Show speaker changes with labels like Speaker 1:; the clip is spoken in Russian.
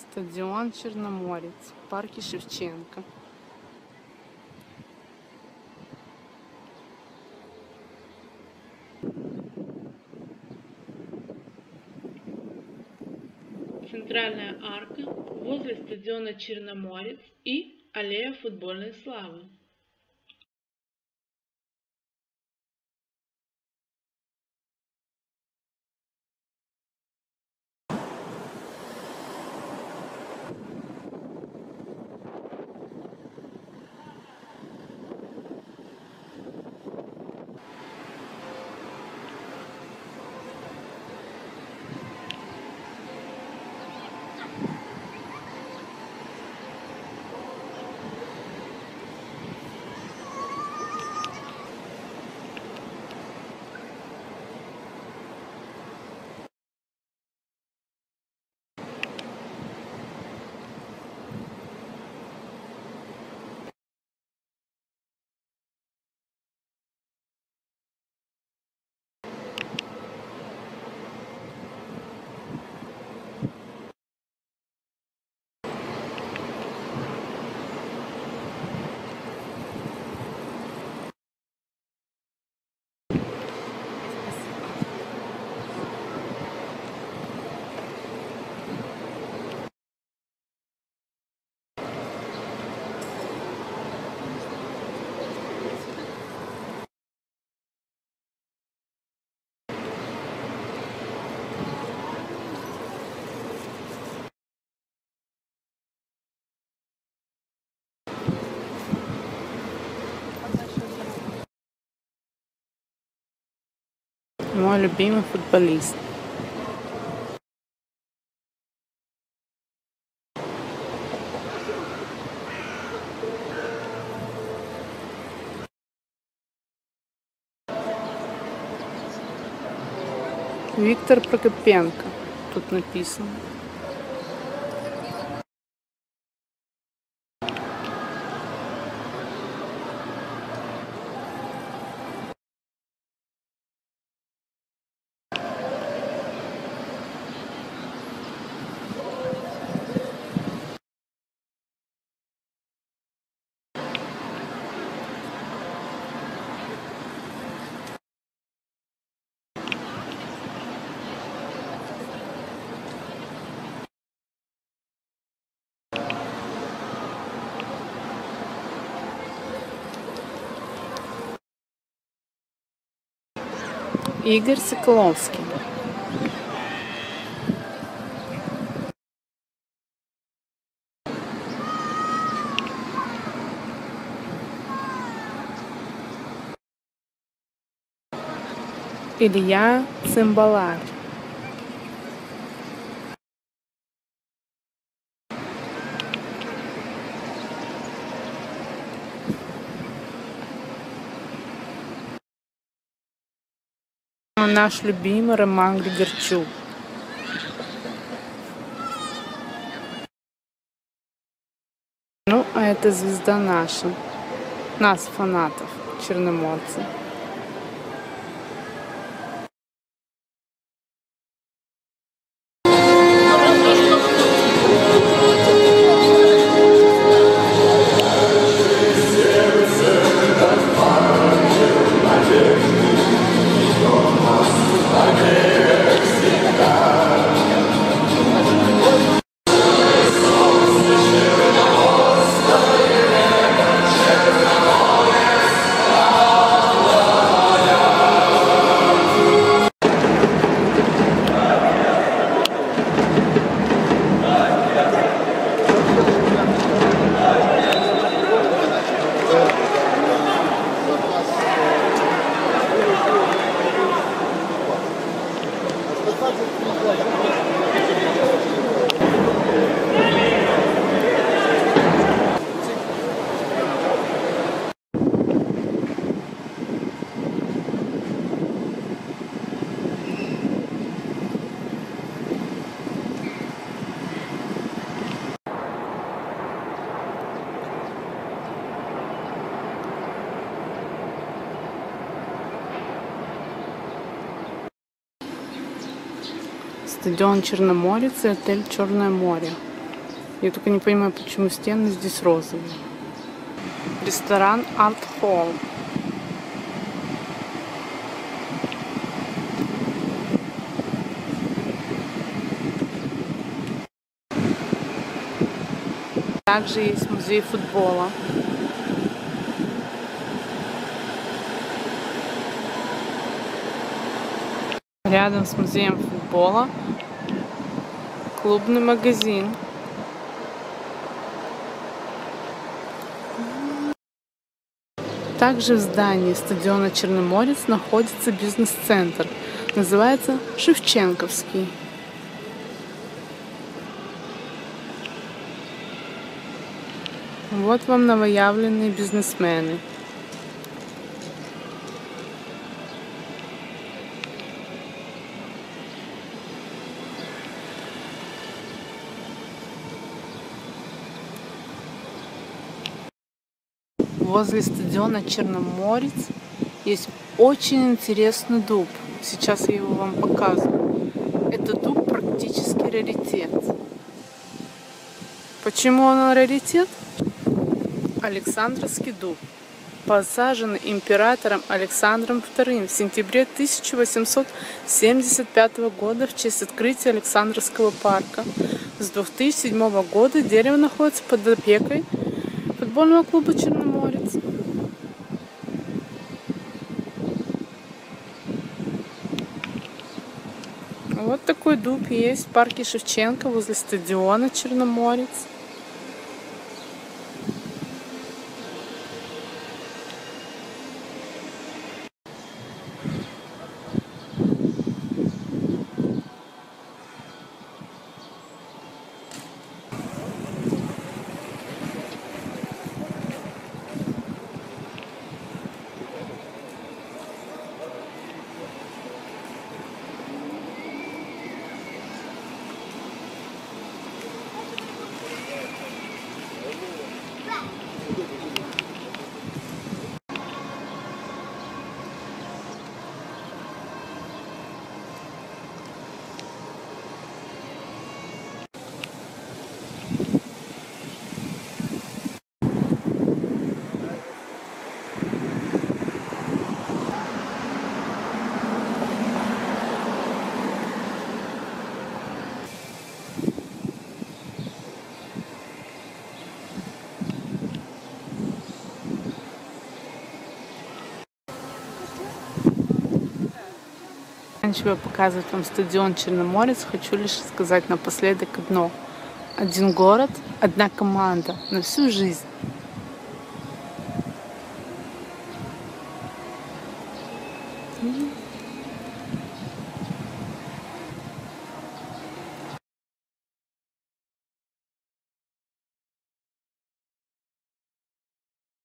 Speaker 1: Стадіон Чорноморець, в парку Шевченка. Центральная арка возле стадиона Черноморец и аллея футбольной славы. Мой любимый футболист. Виктор Прокопенко. Тут написано. Игорь Соколовский. Илья Цимбаларь. Наш любимый Роман Григорчук. Ну, а это звезда наша. Нас, фанатов, черноморцы. Стадион Черноморец и отель Черное море. Я только не понимаю, почему стены здесь розовые. Ресторан Арт Холл. Также есть музей футбола. Рядом с музеем футбола клубный магазин. Также в здании стадиона Черноморец находится бизнес-центр. Называется Шевченковский. Вот вам новоявленные бизнесмены. Возле стадиона Черноморец есть очень интересный дуб. Сейчас я его вам показываю. Это дуб практически раритет. Почему он раритет? Александровский дуб, посаженный императором Александром II в сентябре 1875 года в честь открытия Александровского парка. С 2007 года дерево находится под опекой футбольного клуба «Черноморец». Вот такой дуб есть в парке Шевченко возле стадиона Черноморец. Заканчивая показывать вам стадион Черноморец, хочу лишь сказать напоследок одно. Один город, одна команда на всю жизнь.